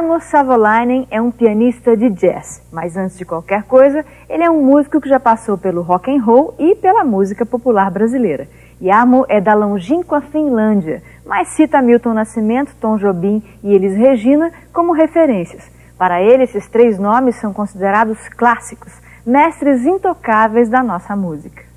Jarmo Savolainen é um pianista de jazz, mas antes de qualquer coisa, ele é um músico que já passou pelo rock and roll e pela música popular brasileira. Jarmo é da longínqua Finlândia, mas cita Milton Nascimento, Tom Jobim e Elis Regina como referências. Para ele, esses três nomes são considerados clássicos, mestres intocáveis da nossa música.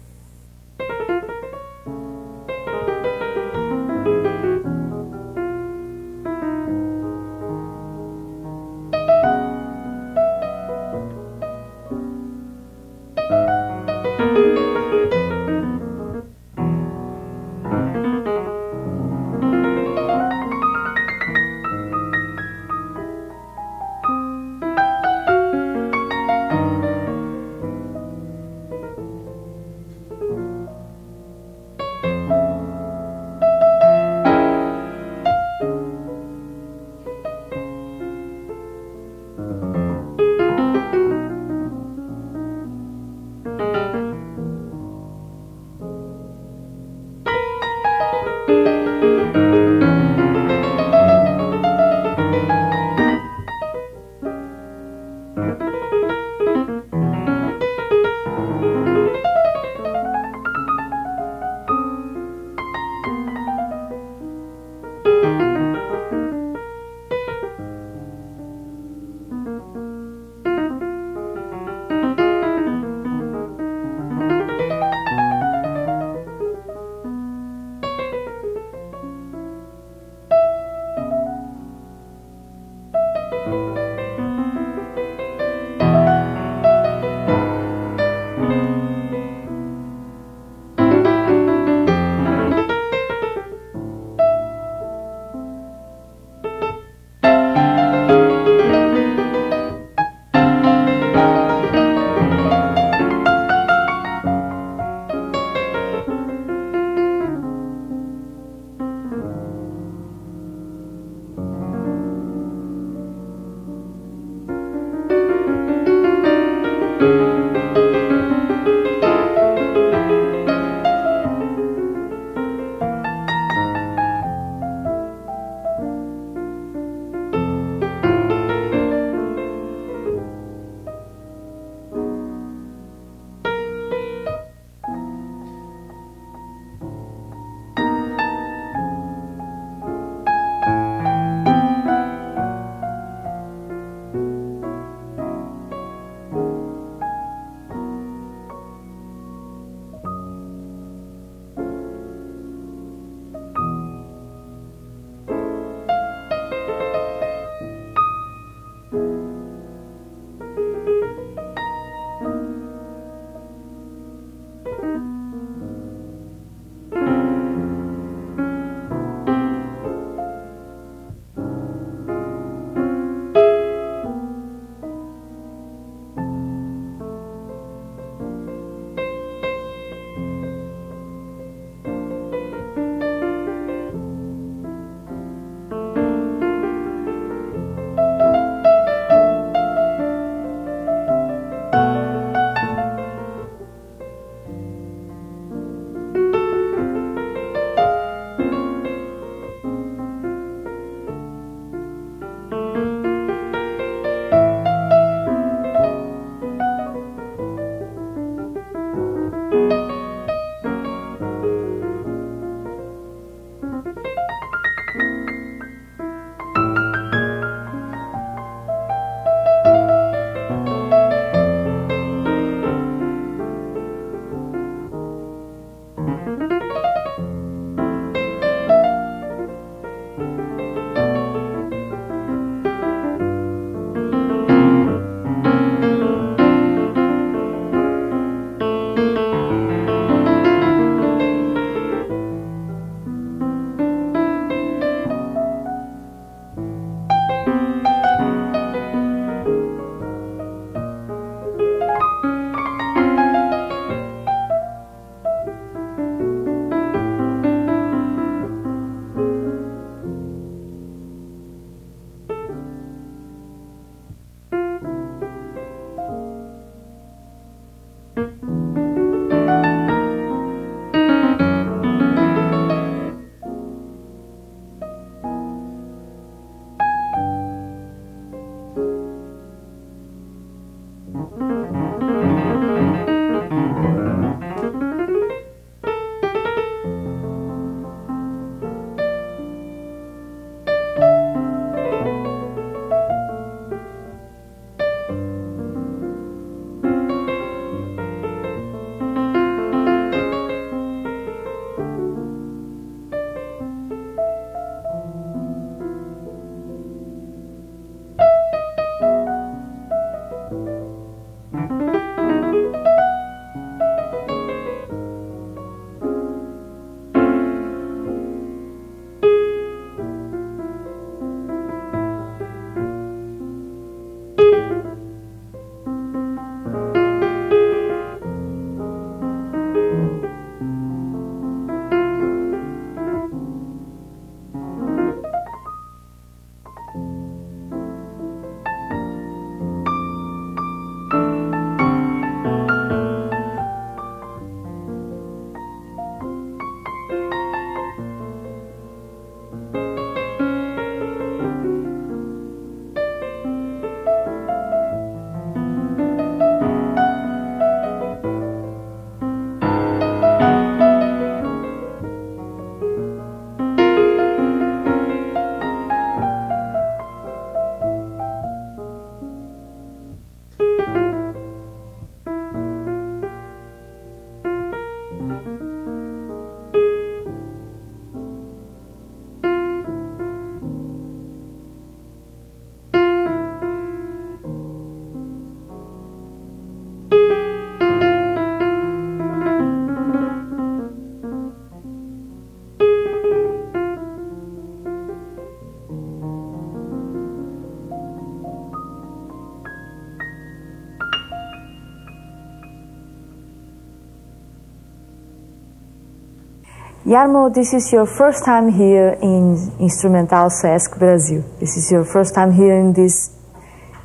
Jarmo, this is your first time here in Instrumental Sesc Brazil. This is your first time here in this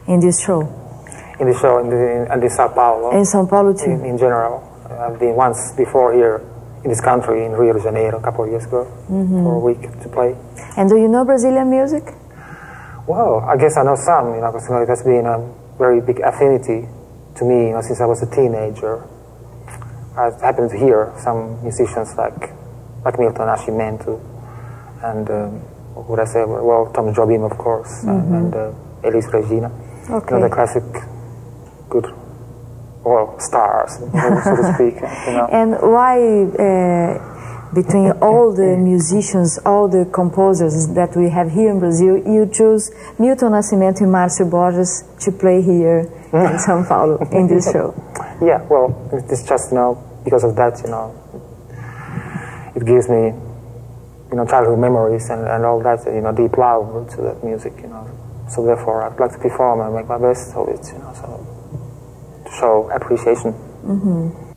in this show. In the show in, the, in, in Sao Paulo. In São Paulo too. In, in, general, I've been once before here in this country in Rio de Janeiro a couple of years ago mm -hmm. for a week to play. And do you know Brazilian music? Well, I guess I know some. You know, because you know, it has been a very big affinity to me you know, since I was a teenager. I happened to hear some musicians like like Milton Nascimento, and um, what would I say? Well, Tom Jobim, of course, mm -hmm. and, uh, Elis Regina. Okay. You know, the classic good, well, stars, so to speak. You know. And why? Uh, between all the musicians, all the composers that we have here in Brazil, you choose Milton Nascimento and Márcio Borges to play here in São Paulo in this show. Yeah, well, it's just you know because of that, you know, it gives me, you know, childhood memories and, and all that, you know, deep love to that music, you know. So therefore, I'd like to perform and make my best of it, you know, so to show appreciation. Mm -hmm.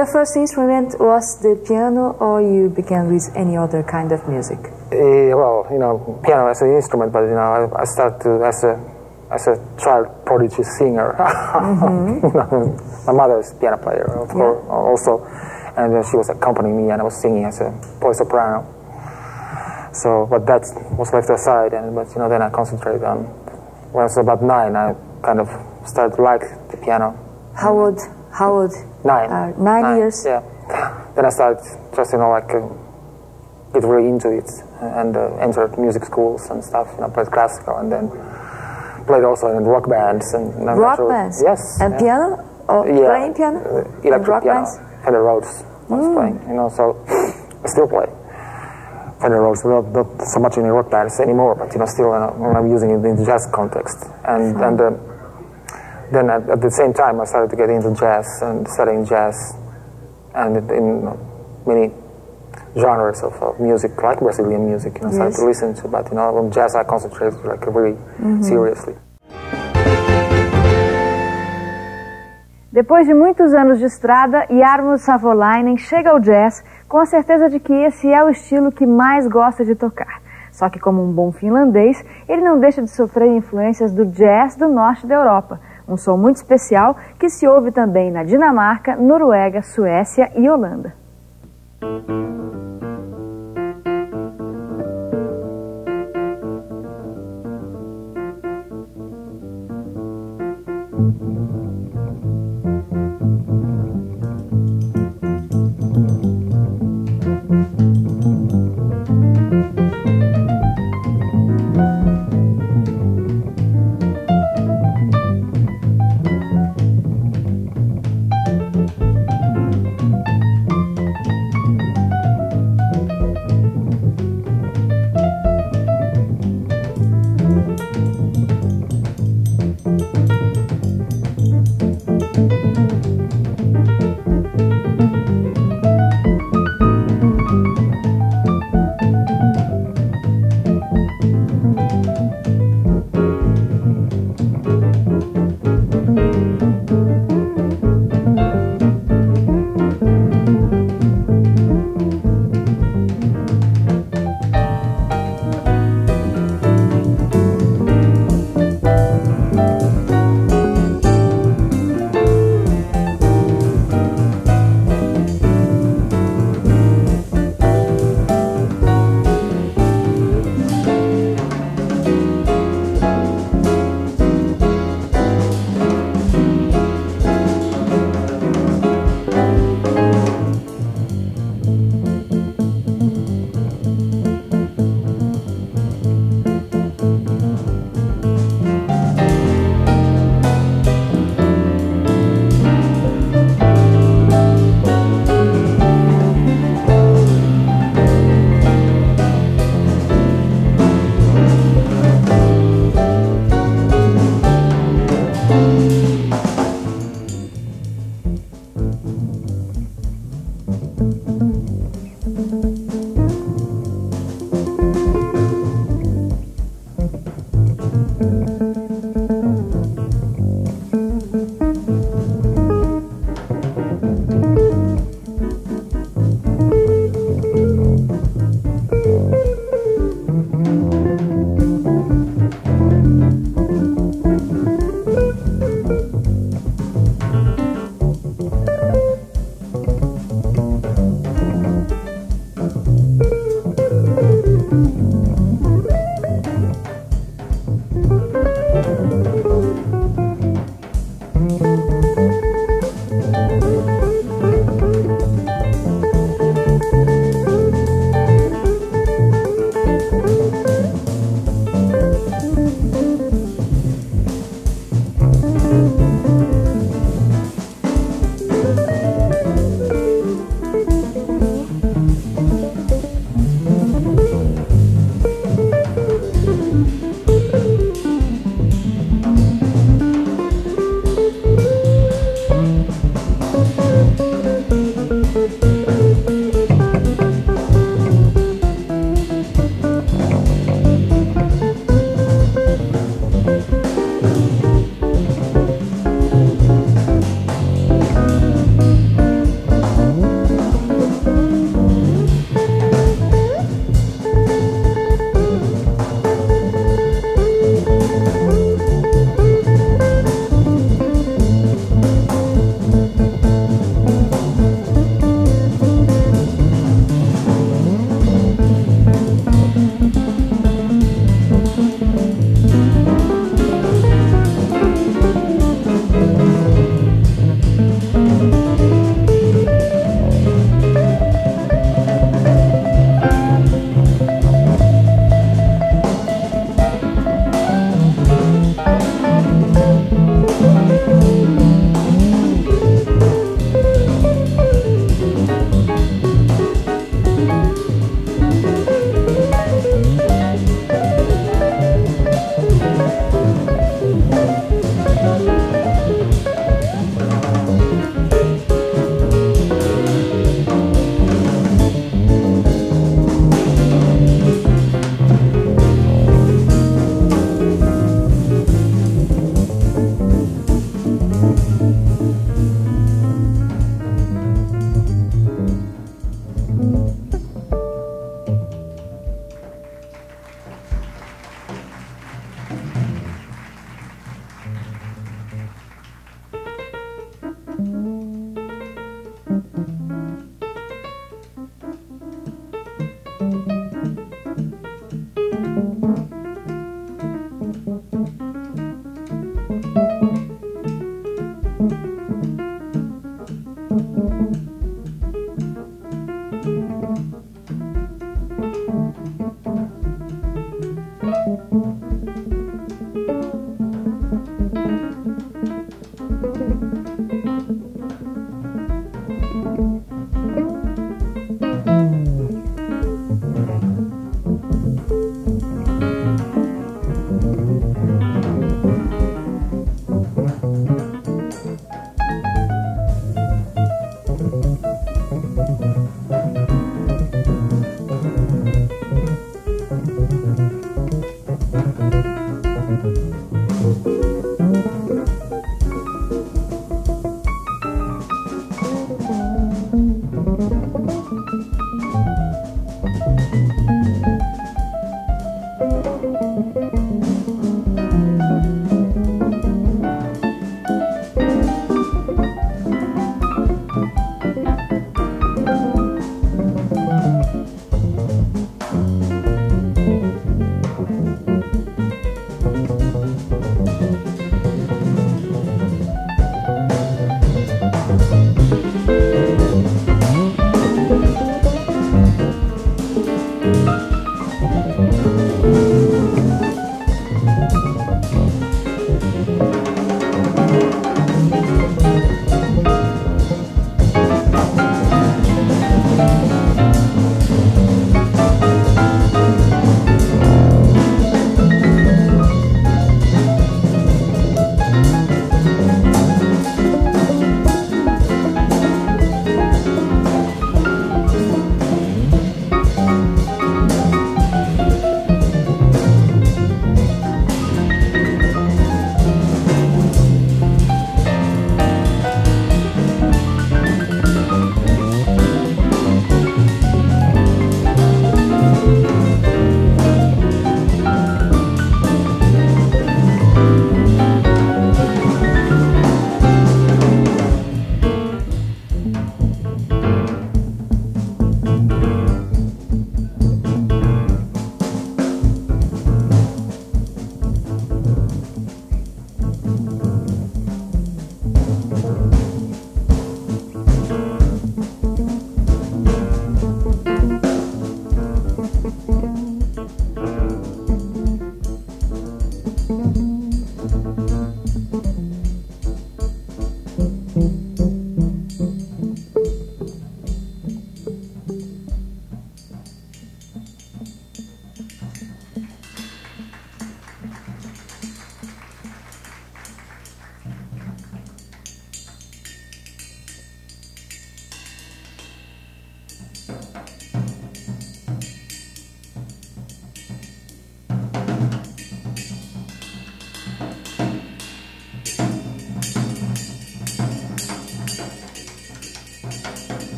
Your first instrument was the piano, or you began with any other kind of music? Uh, well, you know, piano as an instrument, but you know, I, I started as a as a child prodigy singer. Mm-hmm. my mother is piano player, of yeah. course, also, and she was accompanying me, and I was singing as a boy soprano. So, but that was left aside, and but you know, then I concentrated on. When I was about nine, I kind of started to like the piano. How old? How old? Nine. Uh, nine, nine years. Yeah. Then I started just you know like uh, get really into it and uh, entered music schools and stuff. You know, played classical and then played also in rock bands and rock bands. Yes. And yeah. piano? Or yeah. playing piano? Uh, electric rock piano. Bands? Fender Rhodes was mm. playing. You know, so I still play. Fender Rhodes, not, not so much in rock bands anymore, but you know, still uh, I'm using it in the jazz context. And and uh, then at, at, the same time, I started to get into jazz and studying jazz, and in many genres of, of music, like Brazilian music, you know, yes. started to listen to. But you know, on jazz, I concentrated like mm -hmm. seriously. Depois de muitos anos de estrada, Jarmo Savolainen chega ao jazz com a certeza de que esse é o estilo que mais gosta de tocar. Só que, como um bom finlandês, ele não deixa de sofrer influências do jazz do norte da Europa, um som muito especial que se ouve também na Dinamarca, Noruega, Suécia e Holanda.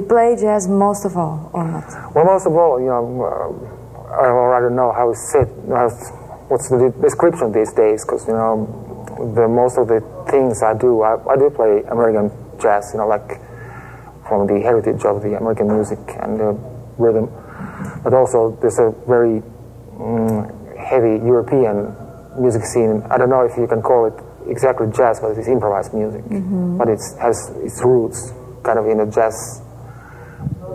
you play jazz most of all or not? Well, most of all, you know, uh, I rather know how it's said, what's the description these days, because, you know, the most of the things I do, I, I do play American jazz, you know, like from the heritage of the American music and the rhythm. But also, there's a very mm, heavy European music scene. I don't know if you can call it exactly jazz, but it's improvised music. Mm-hmm. But it has its roots kind of in a jazz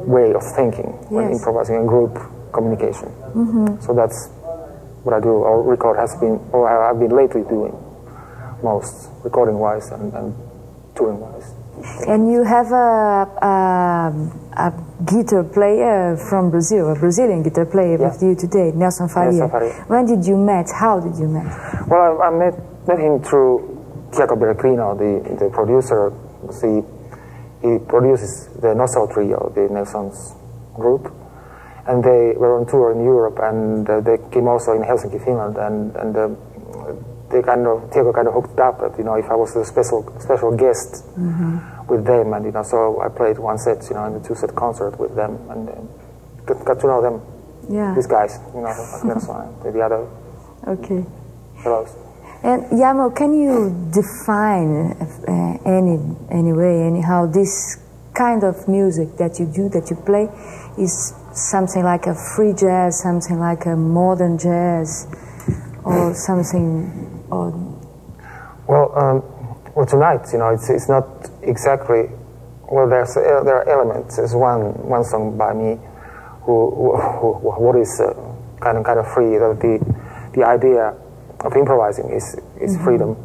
way of thinking yes. when improvising and group communication. Mm-hmm. So that's what I do, or record has been, or I've been lately doing most, recording wise and, and touring wise. And you have a, a, a, guitar player from Brazil, a Brazilian guitar player yeah. with you today, Nelson Faria. Nelson Faria. When did you met? How did you met? Well, I, I met, met him through Tiago Berecrino, the, the producer. See, he produces the Nosso Trio, the Nelson's group. And they were on tour in Europe, and uh, they came also in Helsinki, Finland, and, and uh, they kind of Tiago kind of hooked up that you know if I was a special special guest mm-hmm. with them, and you know so I played one set, you know, in the two set concert with them, and uh, got, got, to know them. Yeah. These guys, you know, like the other. Okay. Fellows. And Jarmo, can you define uh, any any way, anyhow, this kind of music that you do, that you play, is something like a free jazz, something like a modern jazz, or something or well, um, well, tonight, you know, it's it's not exactly. Well, there's uh, there are elements. There's one one song by me, who, who, who what is uh, kind of kind of free. The the, the idea of improvising is is mm-hmm. freedom,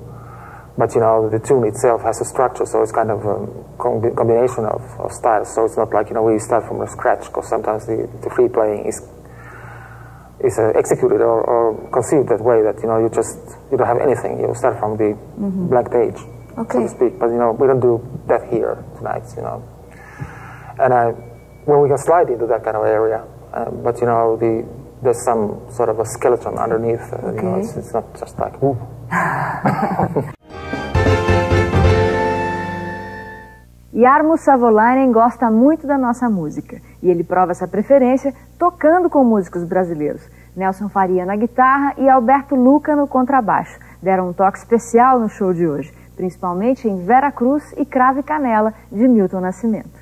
but you know the tune itself has a structure, so it's kind of a combination of, of styles. So it's not like you know we start from scratch because sometimes the, the free playing is is uh, executed or, or, conceived that way that you know you just you don't have anything you start from the mm-hmm. blank page okay. so to speak but you know we don't do that here tonight you know and I, when we can slide into that kind of area uh, but you know the there's some sort of a skeleton underneath okay. you know it's, it's, not just like Jarmo Savolainen gosta muito da nossa música e ele prova essa preferência tocando com músicos brasileiros. Nelson Faria na guitarra e Alberto Luca no contrabaixo. Deram um toque especial no show de hoje, principalmente em Vera Cruz e Crave Canela, de Milton Nascimento.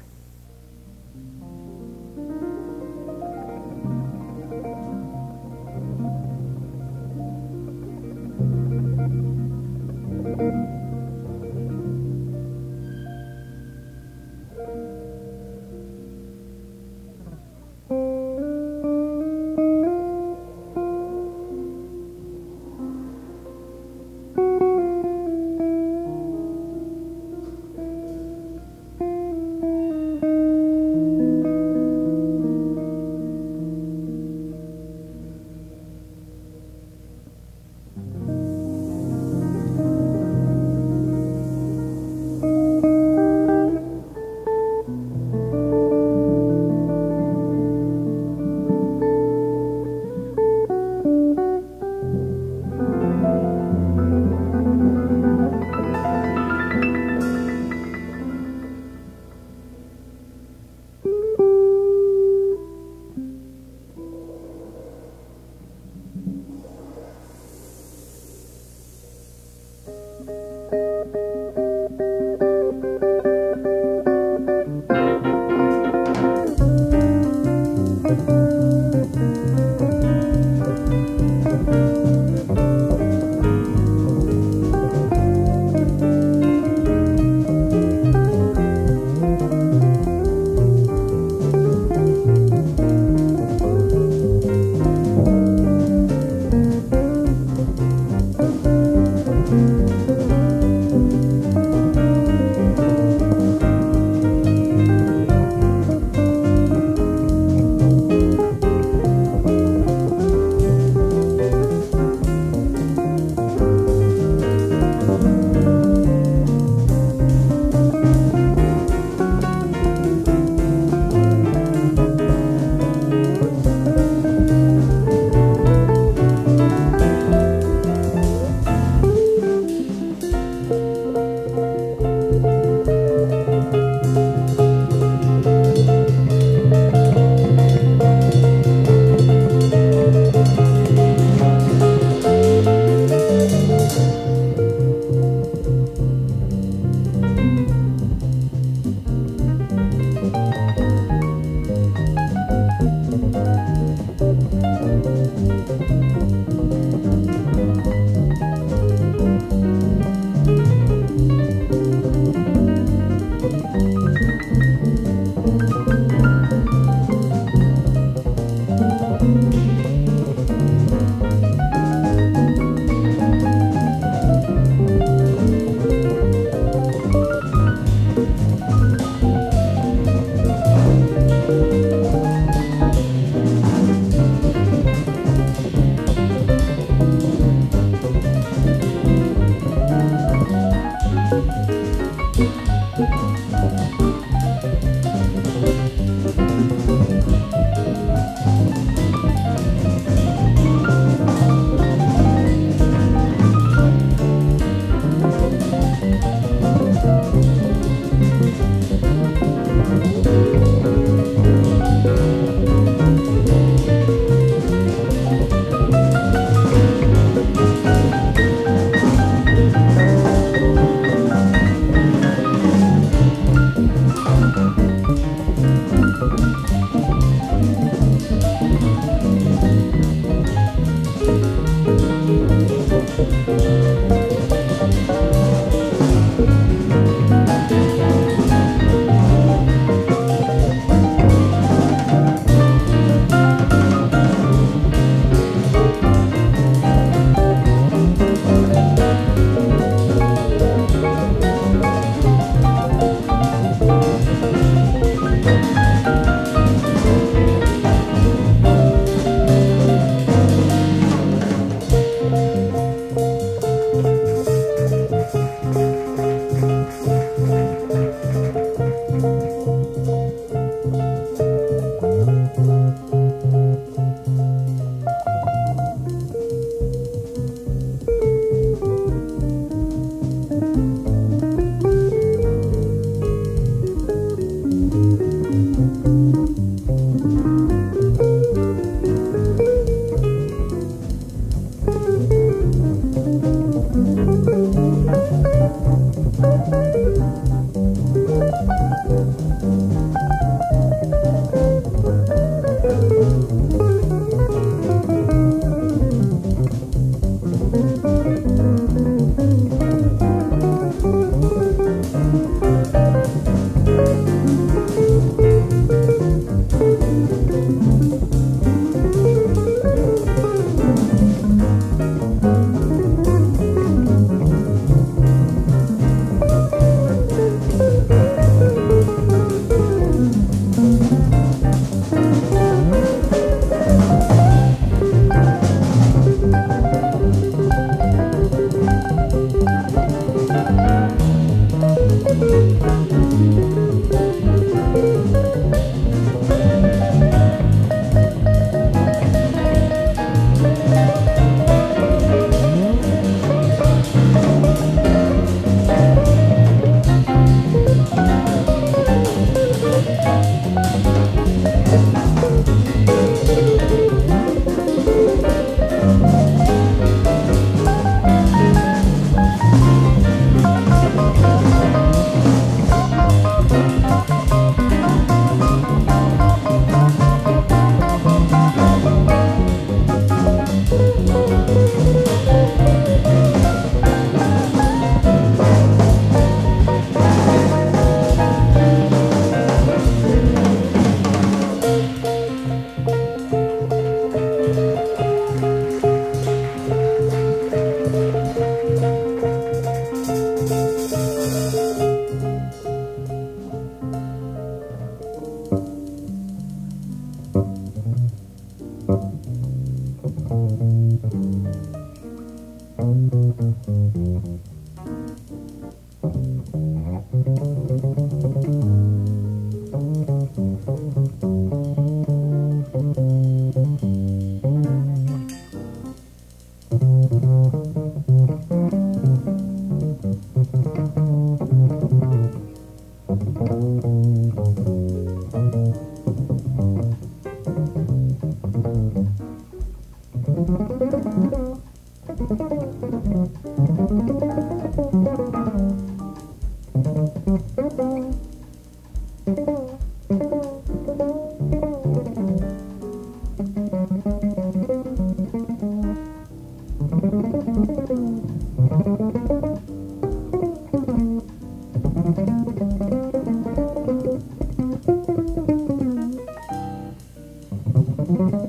Thank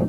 you.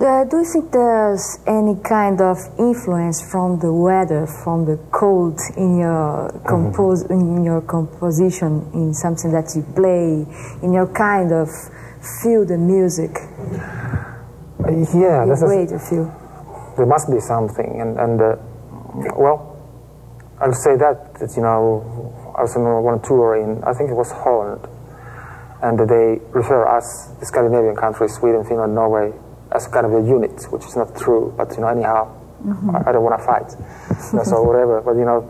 Uh, do you think there's any kind of influence from the weather, from the cold in your compose in your composition, in something that you play, in your kind of feel the music? Yeah, is, way to feel. there must be something, and and uh, well, I'll say that that you know I was on one tour in I think it was Holland, and they refer us the Scandinavian countries Sweden, Finland, Norway as kind of a unit, which is not true, but you know anyhow I, I don't want to fight, you know, so whatever. But you know,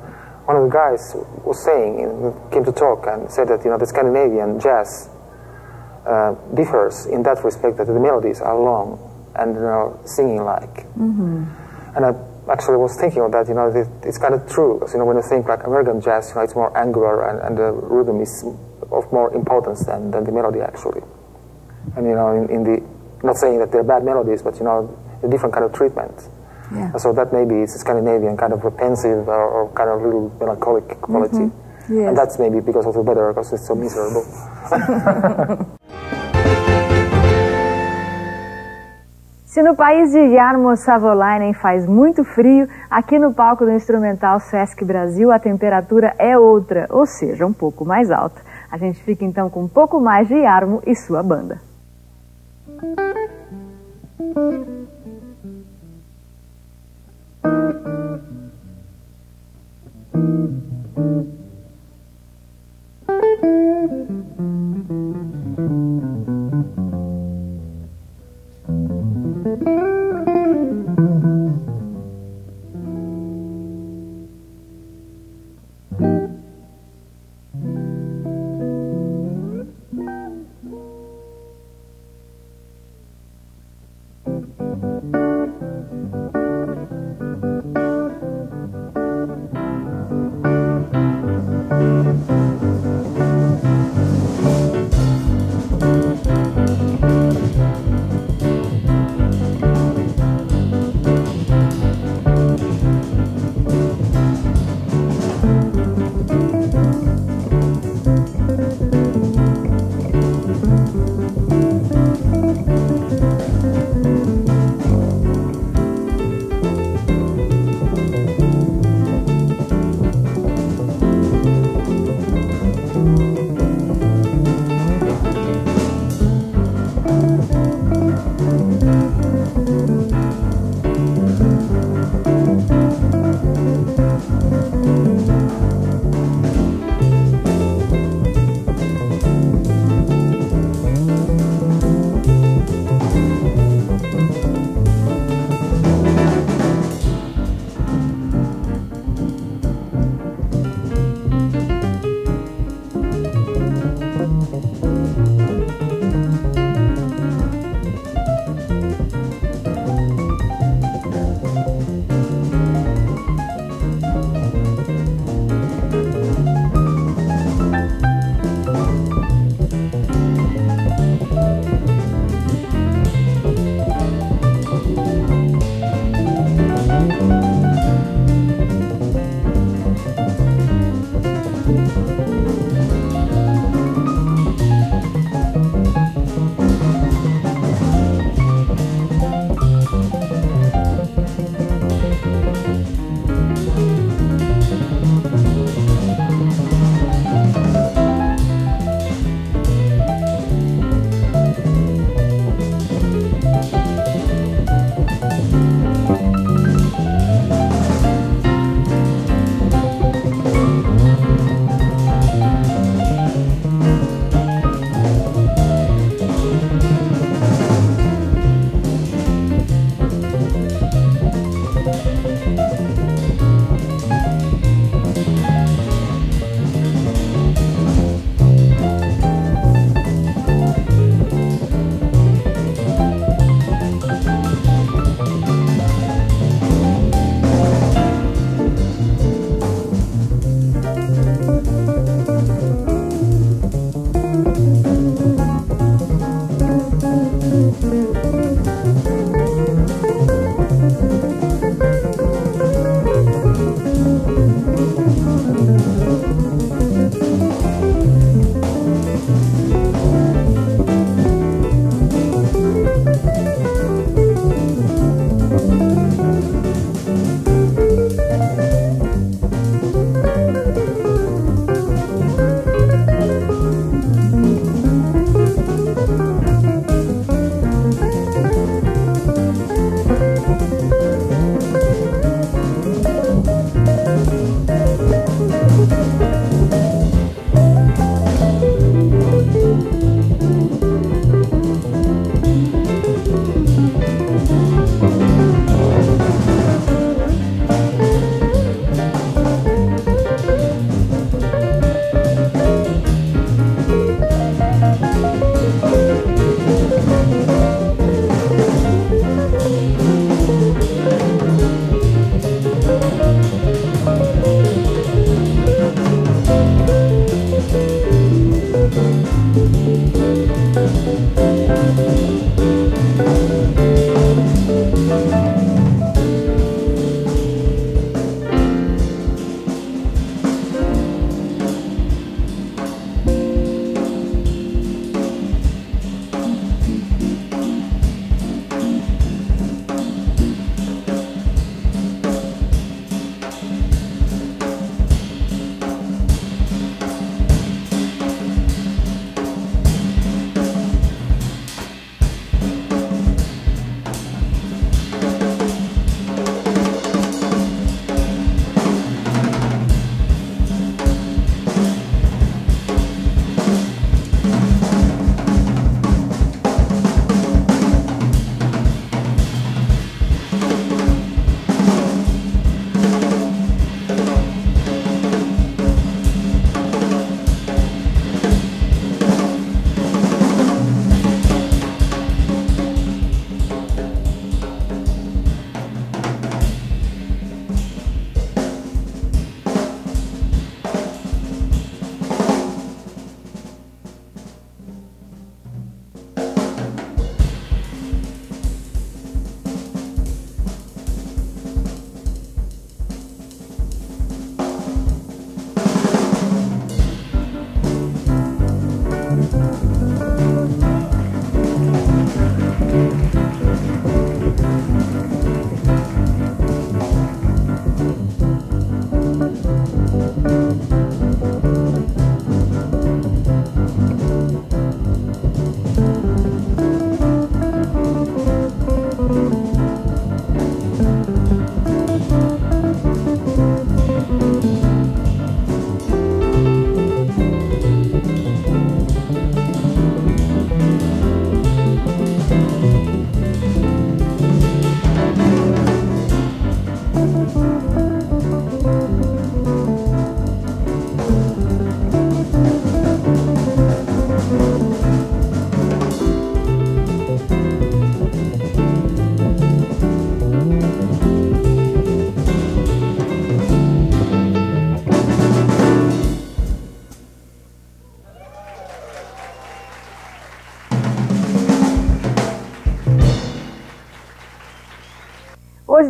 one of the guys was saying came to talk and said that you know the Scandinavian jazz uh, differs in that respect that the melodies are long and you know singing like. And I actually was thinking of that. You know, it, it's kind of true because you know when you think like American jazz, you know, it's more angular and, and the rhythm is of more importance than, than the melody actually. And you know, in, in the not saying that they're bad melodies, but you know, a different kind of treatment. Yeah. So that maybe it's a Scandinavian kind of pensive or, or kind of little melancholic quality. Yes. And that's maybe because of the weather, because it's so miserable. Se no país de Jarmo Savolainen faz muito frio, aqui no palco do Instrumental Sesc Brasil a temperatura é outra, ou seja, um pouco mais alta. A gente fica então com um pouco mais de Jarmo e sua banda. Thank you.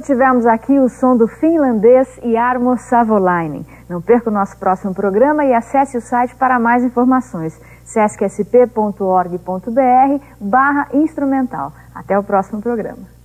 Hoje tivemos aqui o som do finlandês Jarmo Savolainen. Não perca o nosso próximo programa e acesse o site para mais informações. sescsp.org.br barra instrumental. Até o próximo programa.